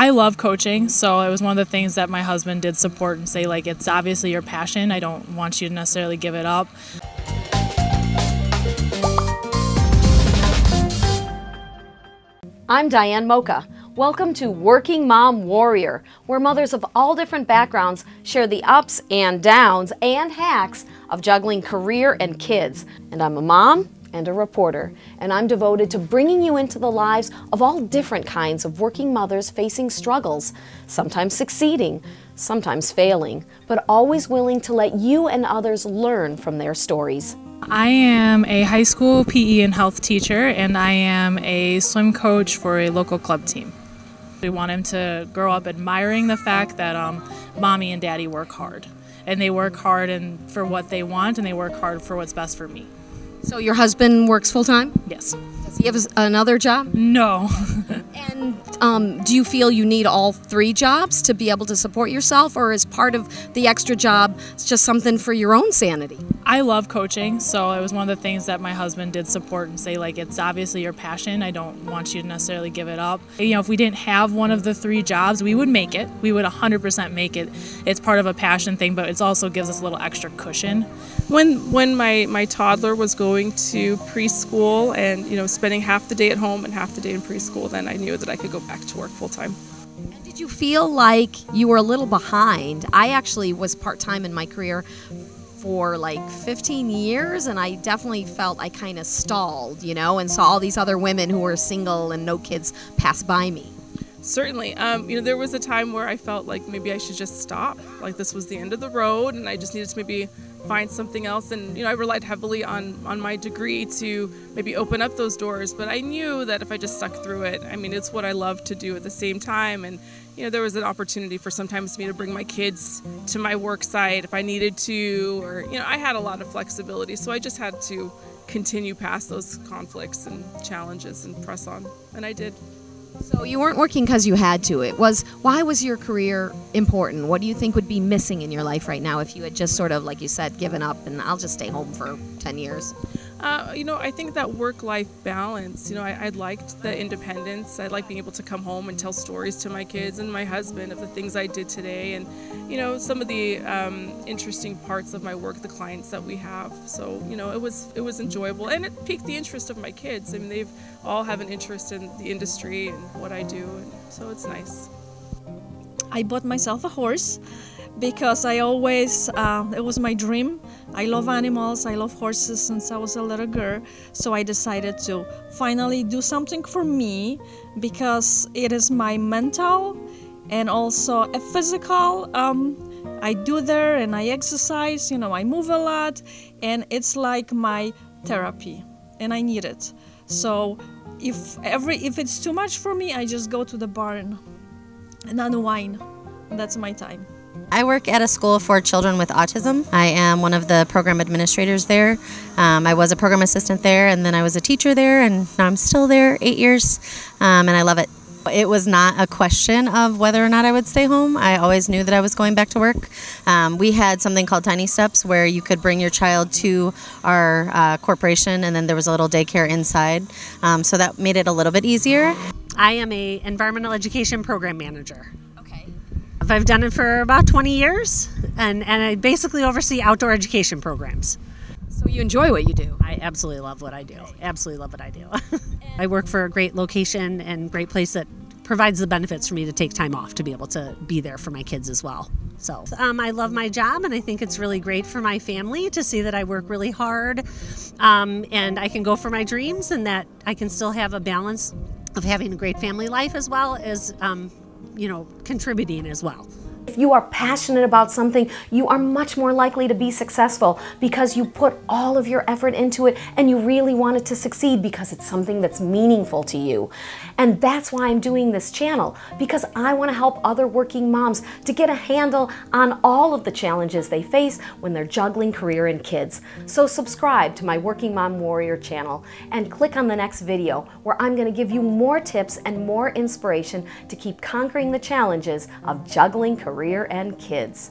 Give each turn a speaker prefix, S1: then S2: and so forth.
S1: I love coaching, so it was one of the things that my husband did support and say, like, it's obviously your passion. I don't want you to necessarily give it up.
S2: I'm Diane Mocha. Welcome to Working Mom Warrior, where mothers of all different backgrounds share the ups and downs and hacks of juggling career and kids. And I'm a mom and a reporter, and I'm devoted to bringing you into the lives of all different kinds of working mothers facing struggles, sometimes succeeding, sometimes failing, but always willing to let you and others learn from their stories.
S1: I am a high school PE and health teacher, and I am a swim coach for a local club team. We want him to grow up admiring the fact that um, mommy and daddy work hard. And they work hard and for what they want, and they work hard for what's best for me.
S2: So your husband works full time?
S1: Yes.
S2: Does he have another job?
S1: No.
S2: and um, do you feel you need all three jobs to be able to support yourself, or is part of the extra job just something for your own sanity?
S1: I love coaching, so it was one of the things that my husband did support and say, like, it's obviously your passion. I don't want you to necessarily give it up. You know, if we didn't have one of the three jobs, we would make it. We would 100% make it. It's part of a passion thing, but it also gives us a little extra cushion.
S3: When when my my toddler was going to preschool and you know spending half the day at home and half the day in preschool, then I knew that I could go back to work full time.
S2: And did you feel like you were a little behind? I actually was part time in my career for like 15 years and I definitely felt I kind of stalled, you know, and saw all these other women who were single and no kids pass by me.
S3: Certainly. Um, you know, there was a time where I felt like maybe I should just stop. Like this was the end of the road and I just needed to maybe find something else. And you know I relied heavily on on my degree to maybe open up those doors but I knew that if I just stuck through it I mean it's what I love to do at the same time. And you know there was an opportunity for sometimes me to bring my kids to my work site if I needed to or you know I had a lot of flexibility. So I just had to continue past those conflicts and challenges and press on. And I did.
S2: So you weren't working because you had to. It was why was your career important? What do you think would be missing in your life right now if you had just sort of, like you said, given up and I'll just stay home for ten years?
S3: Uh, you know, I think that work-life balance. You know, I, I liked the independence. I like being able to come home and tell stories to my kids and my husband of the things I did today, and you know, some of the um, interesting parts of my work, the clients that we have. So, you know, it was it was enjoyable, and it piqued the interest of my kids. I mean, they've all have an interest in the industry and what I do, and so it's nice.
S4: I bought myself a horse because I always, uh, it was my dream. I love animals, I love horses since I was a little girl. So I decided to finally do something for me because it is my mental and also a physical. Um, I do there and I exercise, you know, I move a lot, and it's like my therapy, and I need it. So if every if it's too much for me, I just go to the barn and unwind. That's my time.
S5: I work at a school for children with autism. I am one of the program administrators there. Um, I was a program assistant there, and then I was a teacher there, and now I'm still there eight years, um, and I love it. It was not a question of whether or not I would stay home. I always knew that I was going back to work. Um, we had something called Tiny Steps where you could bring your child to our uh, corporation, and then there was a little daycare inside. Um, so that made it a little bit easier.
S6: I am a environmental education program manager. I've done it for about 20 years, and, and I basically oversee outdoor education programs.
S2: So you enjoy what you do?
S6: I absolutely love what I do. Absolutely love what I do. I work for a great location and great place that provides the benefits for me to take time off to be able to be there for my kids as well. So um, I love my job, and I think it's really great for my family to see that I work really hard, um, and I can go for my dreams, and that I can still have a balance of having a great family life as well as um, you know, contributing as well.
S2: If you are passionate about something, you are much more likely to be successful because you put all of your effort into it and you really want it to succeed because it's something that's meaningful to you. And that's why I'm doing this channel because I want to help other working moms to get a handle on all of the challenges they face when they're juggling career and kids. So subscribe to my Working Mom Warrior channel and click on the next video where I'm going to give you more tips and more inspiration to keep conquering the challenges of juggling career career and kids.